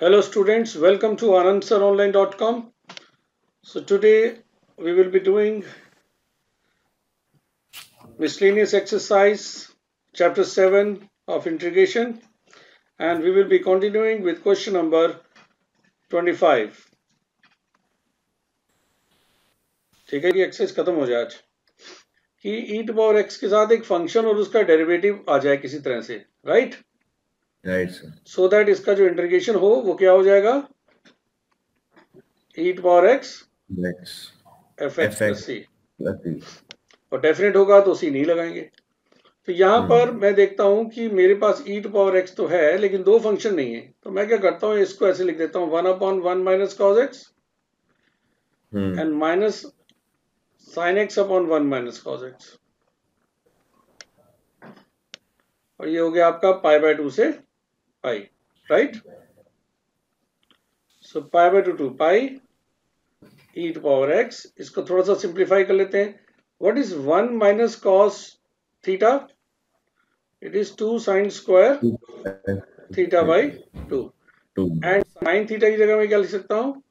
Hello students, welcome to anandsaronline.com. So today we will be doing miscellaneous exercise chapter 7 of integration and we will be continuing with question number 25. ठीक है ये exercise खत्म हो जाए आज कि ई to power x के साथ एक फ़ंक्शन और उसका डेरिवेटिव आ जाए किसी तरह से right? Right sir so that इसका जो इंटीग्रेशन हो वो क्या हो जाएगा? E power x f x c और डेफिनेट होगा तो सी नहीं लगाएँगे। तो यहाँ हम्म। पर मैं देखता हूँ कि मेरे पास ई टू पावर एक्स तो है लेकिन दो फ़ंक्शन नहीं है। तो मैं क्या करता हूँ इसको ऐसे लिख देता हूँ। One upon one minus cos x and minus sine x upon one minus cos x और ये हो गया आपका पाई बाय टू से pi right so pi by two to pi e to power x इसको थोड़ा सा सिंप्लीफाई कर लेते हैं। What is one minus cos theta it is two sine square theta by two and sine theta की जगह मैं क्या लिख सकता हूँ?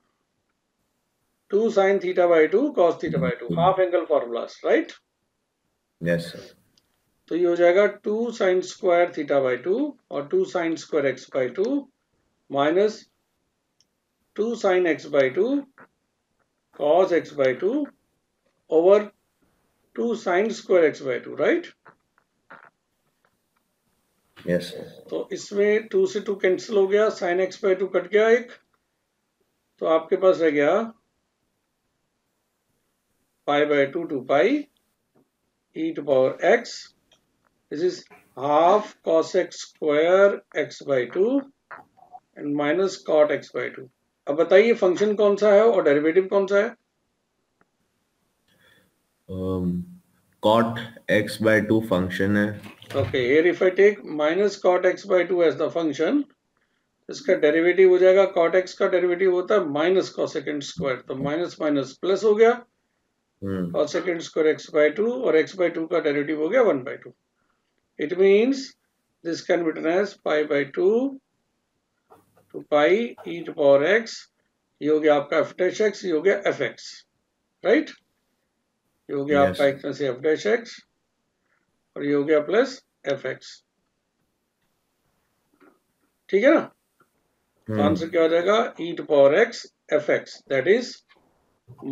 Two sine theta by two cos theta by two half angle formulas right yes sir तो ये हो जाएगा two sine square theta by two और two sine square x by two minus two sine x by two cos x by two over two sine square x by two right yes तो इसमें two से two cancel हो गया sine x by two cut गया एक। तो आपके पास रह गया pi by two to pi e to power x this is half cos x square x by 2 and minus cot x by 2 अब बताइए फ़ंक्शन कौन सा है और डेरिवेटिव कौन सा है cot x by 2 फ़ंक्शन है okay here if I take minus cot x by 2 as the function इसका डेरिवेटिव हो जाएगा cot x का डेरिवेटिव होता है माइनस cosecant स्क्वायर तो माइनस माइनस प्लस हो गया हम्म cosecant square x by 2 और x by 2 का डेरिवेटिव हो गया 1 by 2 it means this can be written as pi by 2 to pi e to power x ये हो गया आपका f dash x ये हो गया fx right ये हो गया Yes. आपका एक से f dash x और ये हो गया प्लस fx ठीक है ना तो हम्म आंसर क्या हो जाएगा e to power x fx that is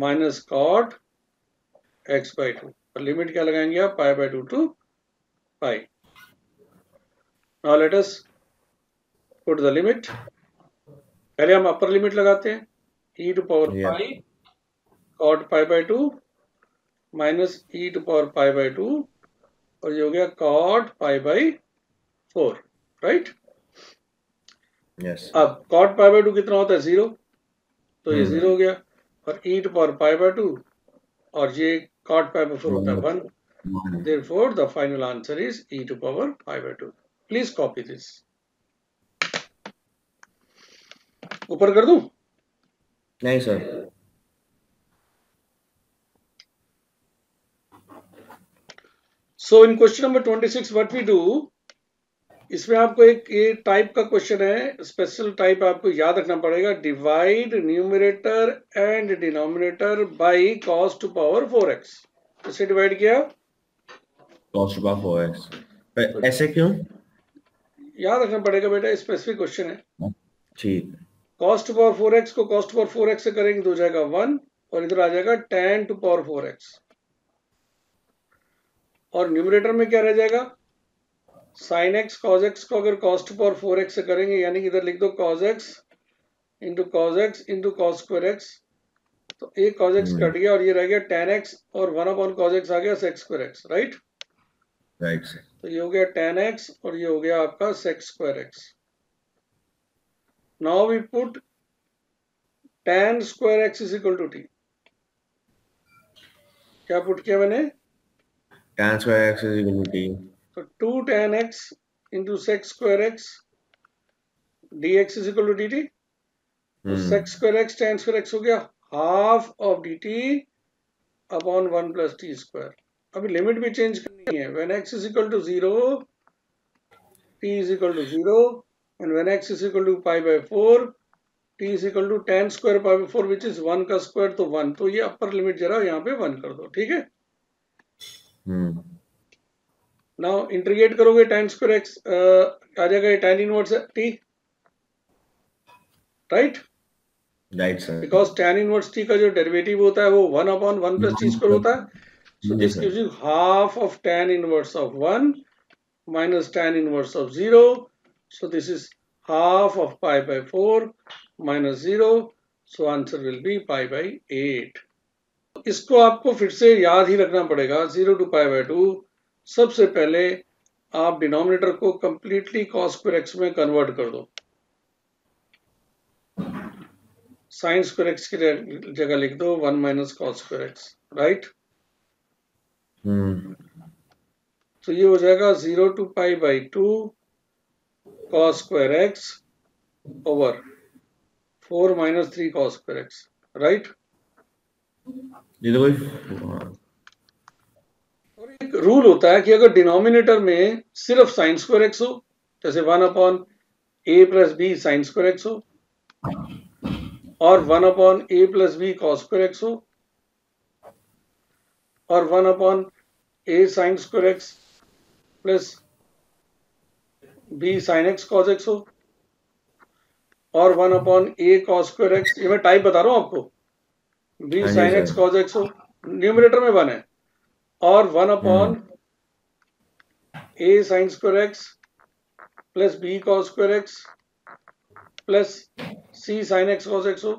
minus cot x by 2 और लिमिट क्या लगाएँगे आप pi by two to pi now let us put the limit पहले हम अपर लिमिट लगाते हैं. e to power. Pi cot pi by two minus e to power pi by two और ये हो गया cot pi by four right yes अब cot pi by two कितना होता है? ज़ीरो तो ये। ज़ीरो हो गया. और e to power pi by two और ये कॉट पाई बाय फोर होता है one Therefore, the final answer is e to power pi by 2. Please copy this ऊपर कर दूँ? नहीं sir So in question number 26 what we do इसमें आपको एक ये टाइप का क्वेश्चन है स्पेशल टाइप आपको याद रखना पड़ेगा divide numerator and denominator by cos to power 4x इसे डिवाइड किया? कॉस्ट टू पावर 4x ऐसे क्यों? याद रखना पड़ेगा बेटा स्पेसिफिक क्वेश्चन है। ठीक। है cos टू पावर 4x को cos टू पावर 4x से करेंगे तो हो जाएगा 1 और इधर आ जाएगा tan टू पावर 4x और न्यूमरेटर में क्या रह जाएगा? साइन एक्स cos x को अगर कॉस्ट पावर 4x से करेंगे यानी कि इधर लिख दो cos x into cos x into cos square x तो एक cos x हम्म। कट गया और ये रह गया tan x और वन अपॉन cos x आ गया sec square x right right sir तो ये हो गया टेन एक्स और ये हो गया आपका sec square x now we put tan square x is equal to t क्या पुट किया मैंने? Tan square x is equal to t तो two tan x into sec square x d x is equal to d t sec square x tan square x हो गया half of d t upon one plus t square अभी limit भी change करनी है। When x is equal to 0 t is equal to 0 and when x is equal to pi by 4 t is equal to tan square pi by four which is one का square तो one तो ये upper limit जरा यहाँ पे one कर दो ठीक है? हम्म। नाउ इंटीग्रेट करोगे टेन स्क्वायर एक्स आ जाएगा ये tan inverse t right right sir because tan inverse t का जो डेरिवेटिव होता है वो one upon one plus t square होता है। So Yes, this gives you half of tan inverse of 1 minus tan inverse of 0 so this is half of pi by 4 minus 0 so answer will be pi by 8 इसको आपको फिर से याद ही रखना पड़ेगा 0 to pi by to सबसे पहले आप डिनोमिनेटर को कंप्लीटली cos स्क्वायर एक्स में कन्वर्ट कर दो। साइन स्क्वायर एक्स की जगह लिख दो 1 minus cos square x right hmm तो ये हो जाएगा zero to pi by two cos square x over four minus three cos square x right? ये तो और एक रूल होता है कि अगर डिनोमिनेटर में सिर्फ़ साइन स्क्वायर एक्स हो जैसे one upon a plus b sine square x हो और one upon a plus b cos square x हो और one upon a sine square x plus b sine x cos x हो और one upon a cos square x ये मैं type बता रहा हूँ आपको। B sine x cos x हो न्यूमिनेटर में वन है। और one upon a sine square x plus b cos square x plus c sine x cos x हो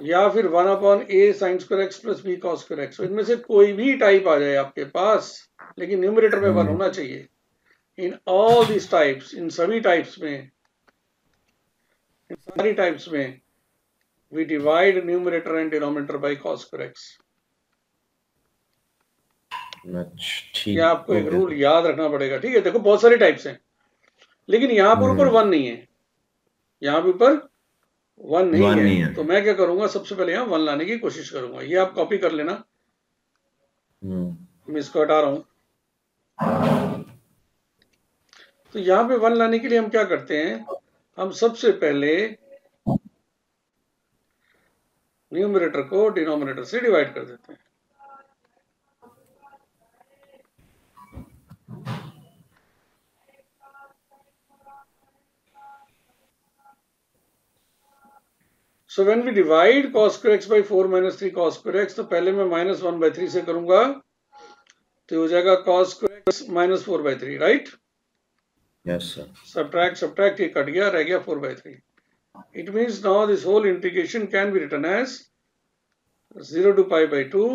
या फिर one upon a sine square x plus b cos square x इनमें से कोई भी टाइप आ जाए आपके पास लेकिन न्यूमिनेटर में वन हम्म। होना चाहिए। इन ऑल दिस टाइप्स इन सभी टाइप्स में इन सारी टाइप्स में we divide numerator and denominator by cos square x. अच्छा ठीक ये आपको एक रूल याद रखना पड़ेगा। ठीक है देखो बहुत सारे टाइप्स हैं। लेकिन यहाँ पर ऊपर हम्म। वन नहीं है। यहाँ पे ऊपर वन नहीं, है। नहीं है। तो मैं क्या करूँगा? सबसे पहले यहाँ वन लाने की कोशिश करूँगा। ये आप कॉपी कर लेना। हम्म मैं इसको हटा रहा हूँ। तो यहाँ पे वन लाने के लिए हम क्या करते हैं? हम सबसे पहले न्यूमिनेटर को डिनोमिनेटर से डिवाइड कर देते हैं। So when we divide cos x by four minus three cos square square x तो पहले मैं माइनस वन बाई थ्री से करूँगा तो हो जाएगा cos x minus four by three right subtract ये कट गया रह गया four by three it means now this whole integration can be written as zero to pi by two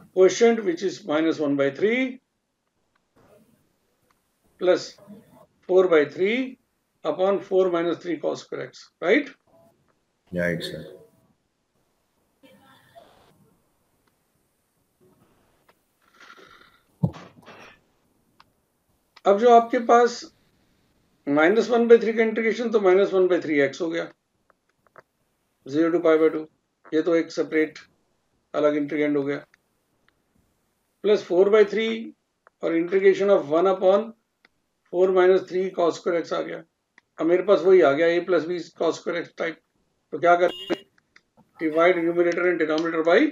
question which is minus one by three plus four by three upon four minus three cos x right? Right sir अब जो आपके पास minus one by three का integration तो minus one by three x हो गया। Zero to pi by two ये तो एक सेपरेट अलग इंटीग्रेंड हो गया। प्लस फोर बाई थ्री और integration of one upon four minus three cos square x आ गया। अब मेरे पास वही आ गया a plus b cos square x type तो क्या करेंगे divide numerator and denominator by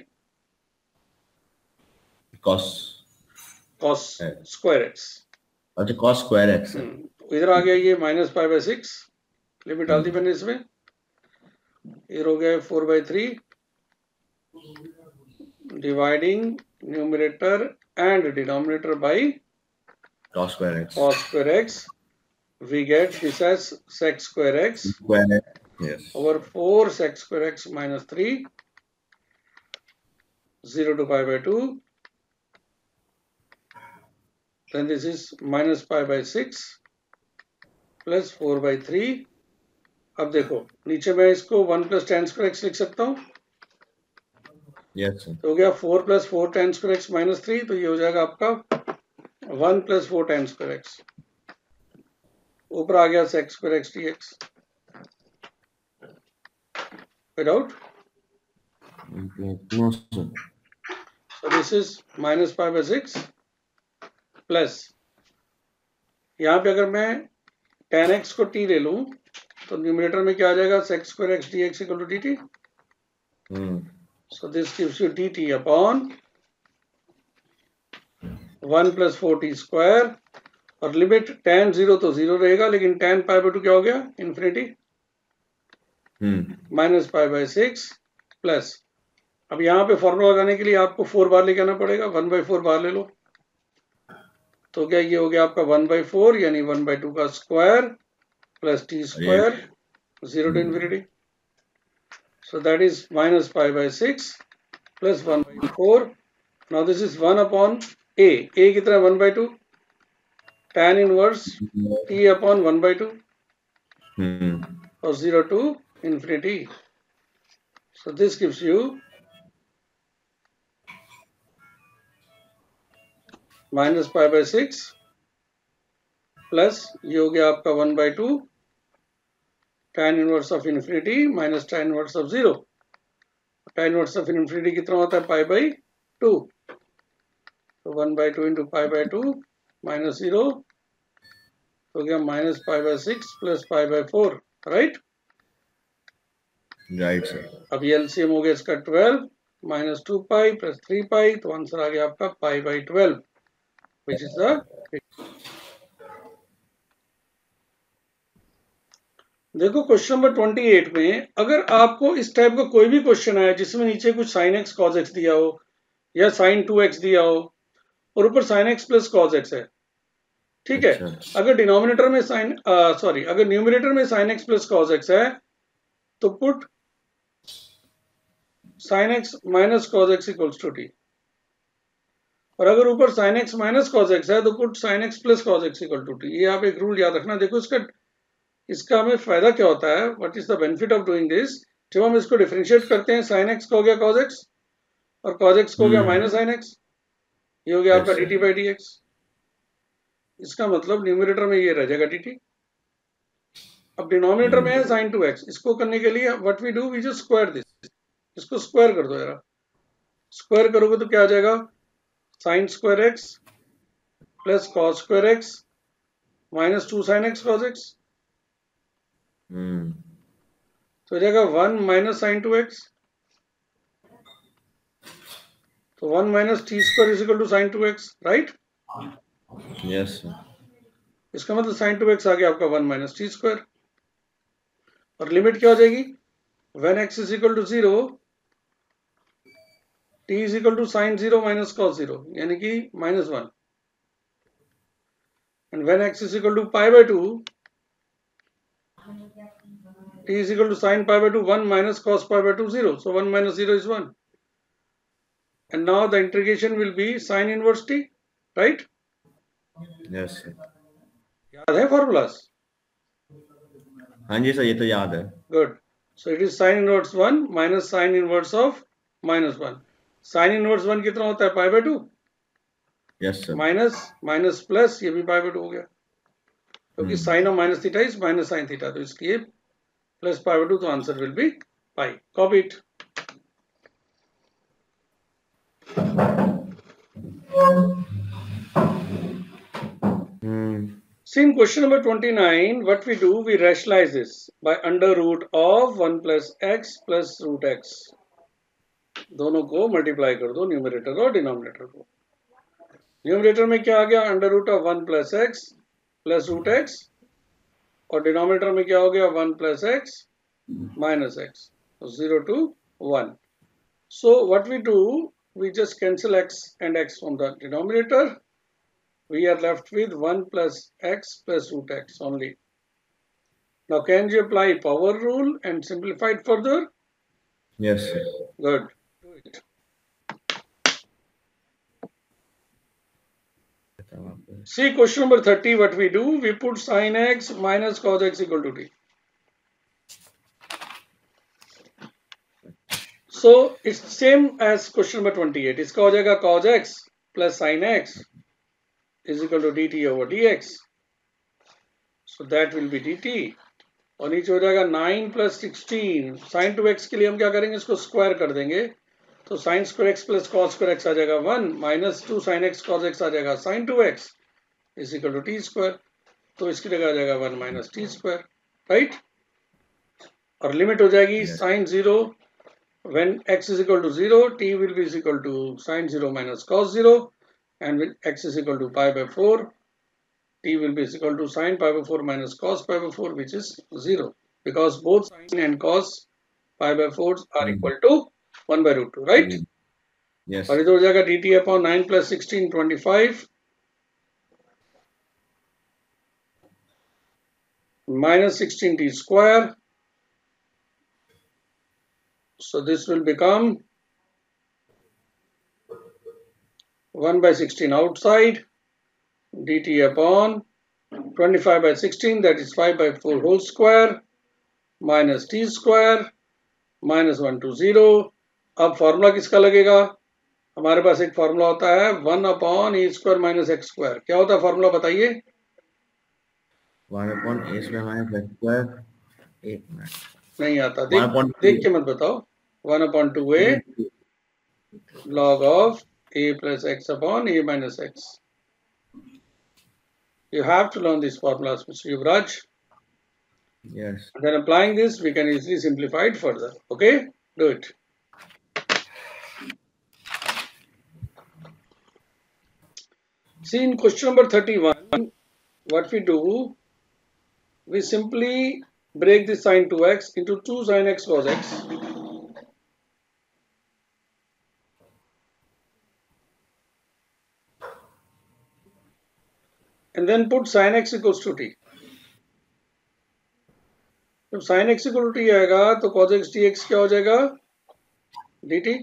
cos cos. Square x अच्छा कॉस स्क्वायर एक्स तो इधर आ गया ये minus five by six limit डाल दी मैंने इसमें। इधर हो गया four by three dividing numerator and denominator by cos square x cos square x. We get this as sec square x. Square yes over 4 sec square x minus 3 0 to pi by 2 then this is minus pi by 6 plus 4 by 3 अब देखो नीचे मैं इसको 1 plus tan square x लिख सकता हूँ sir तो हो गया 4 plus 4 tan square x minus 3 तो ये हो जाएगा आपका 1 plus 4 tan square x ऊपर आ गया sec square x dx without no sir So this is minus pi by 6 plus. यहाँ पे अगर मैं टेन एक्स को टी ले लूँ तो न्यूमिनेटर में क्या आ जाएगा? Sec square x d x equal to d t Hmm. So this gives you d t upon one plus four t square और लिमिट टेन ज़ीरो तो ज़ीरो रहेगा लेकिन टेन पाई बाई टू क्या हो गया? Infinity. Minus five by six plus. अब यहाँ पे फॉर्मूला लगाने के लिए आपको फोर बार लेके आना पड़ेगा वन बाई फोर बार ले लो। तो क्या ये हो गया आपका वन बाई फोर यानी वन बाई टू का square plus t square zero to infinity so that is minus pi by six plus one by four now this is one upon a a कितना one by two tan inverse t upon one by two Hmm. or 0 to infinity. So this gives you minus pi by 6 plus ये हो गया आपका 1 by 2 tan inverse of infinity minus tan inverse of 0. tan inverse of infinity कितना होता है pi by 2. So 1 by 2 into pi by 2 minus 0 हो गया minus pi by 6 plus pi by 4. Right? Right, sir. अब ये एलसीएम हो गया इसका 12 minus two pi plus three pi तो आंसर आ गया आपका pi by twelve which is the देखो क्वेश्चन नंबर 28 में अगर आपको इस टाइप का कोई भी क्वेश्चन आया जिसमें नीचे कुछ साइन एक्स कॉज एक्स दिया हो या साइन टू एक्स दिया हो और ऊपर sine x plus cos x है ठीक है अच्छा। अगर डिनोमिनेटर में साइन सॉरी अगर न्यूमिनेटर में sine x plus cos x है तो put sine x minus cos x equals to t और अगर ऊपर sine x minus cos x है तो put sine x plus cos x equal to t ये आप एक रूल याद रखना। देखो इसका इसका हमें फ़ायदा क्या होता है? What is the benefit of doing this जब हम इसको डिफ्रेंशिएट करते हैं साइन एक्स को हो गया कॉज एक्स और कॉज एक्स को हो गया। माइनस साइन एक्स ये हो गया आपका d t by d x इसका मतलब न्यूमिनेटर में ये रह जाएगा डी टी अब डिनोमिनेटर में है साइन टू एक्स इसको करने के लिए what we do we just square this इसको स्क्वायर कर दो यार। स्क्वायर करोगे तो क्या आ जाएगा? Sine square x plus cos square x minus two sine x cos x. Hmm. तो हो जाएगा one minus sine two x. तो one minus t square is equal to sine two x right? sir. इसका मतलब sine two x आ गया आपका one minus t square. और लिमिट क्या हो जाएगी? When x is equal to zero T is equal to sine zero minus cos zero यानी कि minus one and when x is equal to pi by two t is equal to sine pi by two one minus cos pi by two zero so one minus zero is one and now the integration will be sine inverse t right Yes, sir. याद है formulas हाँ जी sir ये तो याद है Good. So it is sin inverse 1 minus sin inverse of minus 1. Sin inverse 1 कितना होता है? Pi by two? Yes sir minus minus plus ये भी पाई बाय टू हो गया। क्योंकि हम्म। Sine of minus theta is minus sine theta तो इसकी ये प्लस पाई बाय टू तो answer will be pi. Copy it See in question number 29, what we do, we rationalize this by under root of 1 plus x plus root x. दोनों को multiply कर दो numerator और denominator को। Numerator में क्या आ गया? Under root of one plus x plus root x और डिनोमिनेटर में क्या हो गया? One plus x minus x zero to one so what we do we just cancel x and x from the denominator we are left with one plus x plus root x only now can you apply power rule and simplified further yes good See question number 30 what we do we put sin x minus cos x equal to t. So it's same as question number 28 इसका हो जाएगा cos x plus sin x is equal to dt over dx. So that will be dt. और नीचे हो जाएगा 9 plus sixteen sine two x के लिए हम क्या करेंगे इसको स्क्वायर कर देंगे तो sine square x plus cos square x आ जाएगा one minus two sine x cos x आ जाएगा sine two x is equal to t square तो इसकी जगह आ जाएगा one minus t square right और लिमिट हो जाएगी. Sine zero when x is equal to 0 t will be is equal to sine 0 minus cos 0 and when x is equal to pi by 4 t will be is equal to sine pi by 4 minus cos pi by 4 which is 0 because both sine and cos pi by 4 are Hmm. equal to 1 by root 2 right Hmm. Yes. और इधर हो जाएगा dt upon 9 plus 16 25 minus 16 t square so this will become 1 by 16 outside dt upon 25 by 16 that is 5 by 4 whole square minus t square minus 1 to 0 अब formula किसका लगेगा हमारे पास एक formula होता है one upon a square minus x square क्या होता है फॉर्मूला बताइए one upon a square minus x square एक मिनट नहीं आता देख देख. के मत बताओ one upon two a log of a plus x upon a minus x. You have to learn these formulas, Mr. Yuvraj. Yes. Then applying this, we can easily simplify it further. Okay? Do it. See in question number 31, what we do, we simply break the sine 2x into 2 sine x cos x. and then put sin x equals to t. जब x equal to t आएगा तो cos x dx क्या हो जाएगा dt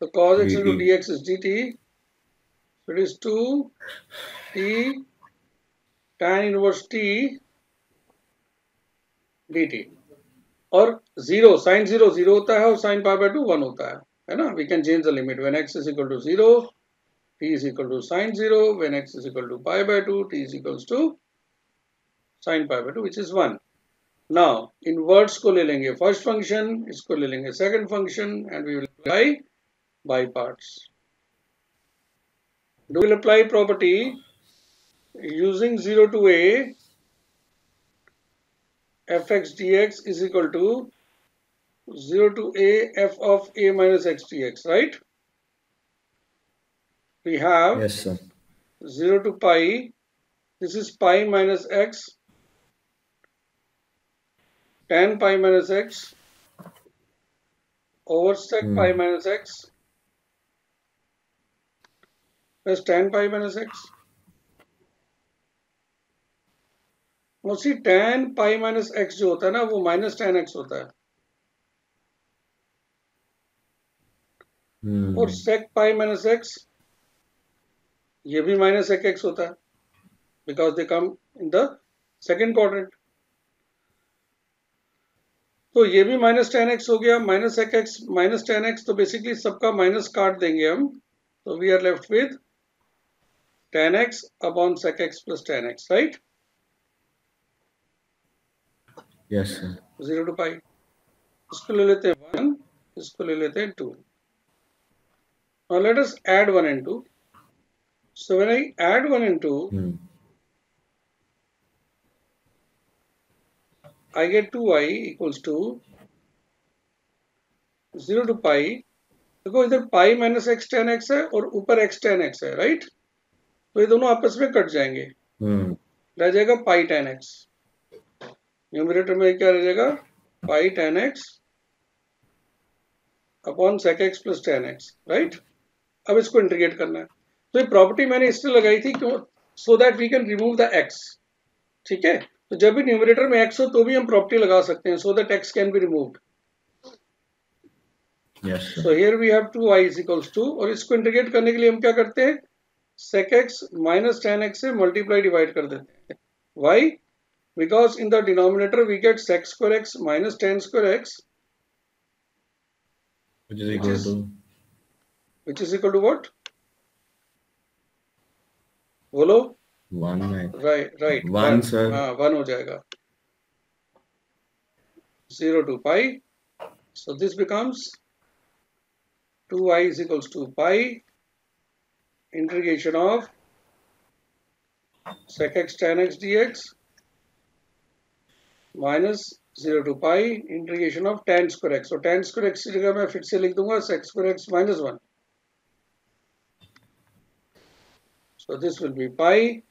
तो cos x into dt. dx is dt so it is 2 t tan inverse t d t और zero sine zero zero होता है और sine power by two one होता है। है ना? We can change the limit when x is equal to zero t is equal to sine zero when x is equal to pi by two t is equal to sine pi by two which is one now in words को ले लेंगे. First function इसको ले लेंगे. Second function and we apply by parts do will apply property using zero to a fx dx is equal to 0 to a f of a minus x dx right we have Yes, sir. 0 to pi. This is pi minus x. Tan pi minus x over sec Hmm. pi minus x plus tan pi minus x. See tan pi minus x जो होता है ना वो minus ten x होता है। Hmm. और sec pi minus x ये भी माइनस एक एक्स होता है because they come in the second quadrant तो ये भी माइनस टेन एक्स हो गया माइनस एक एक्स माइनस टेन एक्स तो बेसिकली सबका माइनस काट देंगे हम। तो we are left with tan x upon sec x plus tan x right Yes, sir. Zero to pi इसको ले लेते हैं वन इसको ले लेते हैं two Now let us add 1 and 2. So when I add 1 and 2, Hmm. I get 2i equals to 0 to pi देखो इधर pi minus x tan x है और ऊपर एक्स टेन एक्स है राइट तो ये दोनों आपस में कट जाएँगे Hmm. रह जाएगा पाई टेन एक्स न्यूमरेटर में क्या रह जाएगा? Pi ten x upon sec x plus ten x right अब इसको इंटीग्रेट करना है। तो ये प्रॉपर्टी मैंने इसलिए लगाई थी क्यों so that we can remove the x ठीक है? तो जब भी न्यूमरेटर में एक्स हो तो भी हम प्रॉपर्टी लगा सकते हैं so that x can be removed Yes, sir. So here we have to I is equals to और इसको इंटीग्रेट करने के लिए हम क्या करते हैं? Sec x minus ten x से मल्टीप्लाई डिवाइड कर देते हैं। Why Because in the denominator we get sec square x minus ten square x Which is equal is- to which is equal to what बोलो one. Right. Right right One, sir. हाँ one हो जाएगा zero two pi so this becomes two I is equals to pi integration of sec x tan x dx Minus 0 to pi integration of tan square x. So tan square x की जगह मैं फिर से लिख दूँगा sec square x minus 1. So this will be pi.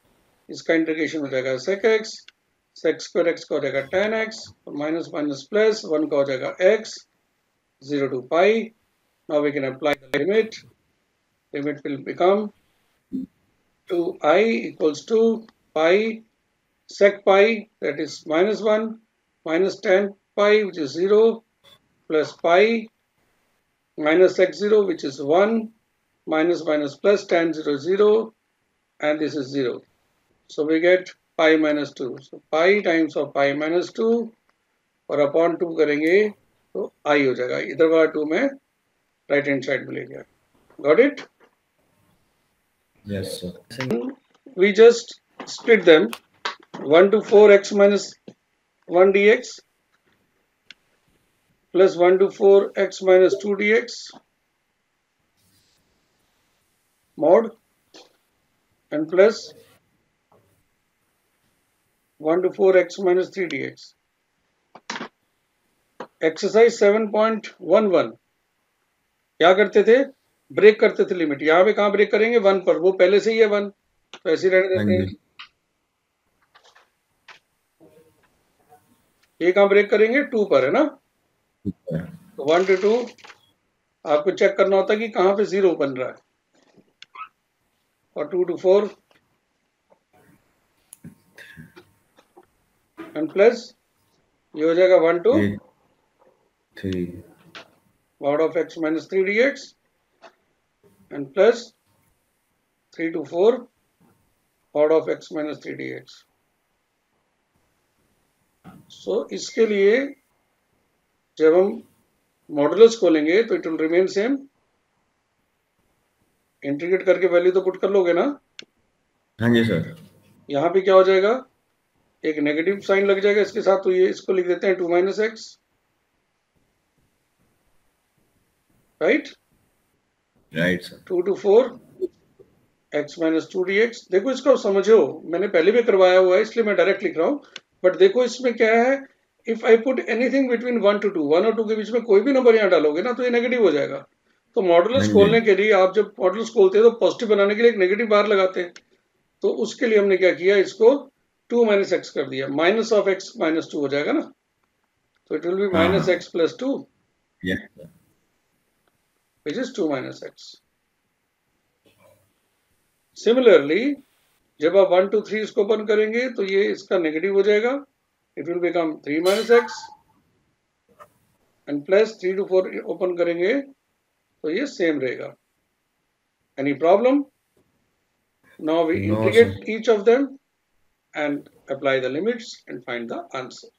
इसका integration हो जाएगा sec x, sec square x का हो जाएगा tan x, minus minus plus 1 का हो जाएगा x, 0 to pi. Now we can apply the limit. Limit will become 2i equals to pi sec pi that is minus 1 minus tan pi which is 0 plus pi minus x0 which is 1 minus minus plus tan 0 0 and this is 0. So we get pi minus 2. So pi times of pi minus 2 और upon 2 करेंगे तो i हो जाएगा इधर वाला 2 में right hand side में ले गया got it Yes, sir. we just split them one 1 to 4 x minus 1 dx plus 1 to 4 x minus 2 dx mod and plus 1 to 4 x minus 3 dx. Exercise 7.11 क्या करते थे? ब्रेक करते थे लिमिट यहाँ पे कहाँ ब्रेक करेंगे? वन पर। वो पहले से ही है वन तो ऐसे रहने देते हैं। हाँ ये कहाँ ब्रेक करेंगे टू पर है ना? तो वन टू टू आपको चेक करना होता है कि कहाँ पे ज़ीरो बन रहा है। और two to four and plus ये हो जाएगा one to three वाउट of x minus three d x 3 dx and plus 3 to 4 mod of x minus 3 dx. So इसके लिए जब हम मॉडुलस खोलेंगे तो it will remain same integrate करके वैल्यू तो पुट कर लोगे ना? हाँ जी सर यहाँ पे क्या हो जाएगा? एक नेगेटिव साइन लग जाएगा इसके साथ तो ये इसको लिख देते हैं two minus x right right sir two to four x minus two d x देखो इसको समझो. मैंने पहले भी करवाया हुआ है इसलिए मैं डायरेक्ट लिख रहा हूँ. बट देखो इसमें क्या है if I put anything between one to two one और टू के बीच में कोई भी नंबर यहाँ डालोगे ना तो ये नेगेटिव हो जाएगा। तो मॉडुलस खोलने के लिए आप जब मॉडुलस खोलते हैं तो पॉजिटिव बनाने के लिए एक नेगेटिव बार लगाते हैं। तो उसके लिए हमने क्या किया इसको टू माइनस एक्स कर दिया। Minus of x minus two हो जाएगा ना। तो it will be minus. X plus two which is 2 minus x. Similarly, जब आप 1 2 3 इसको ओपन करेंगे तो ये इसका नेगेटिव हो जाएगा। It will become three minus x and plus three to four open करेंगे तो ये सेम रहेगा। Any problem now we integrate each of them and apply the limits and find the answer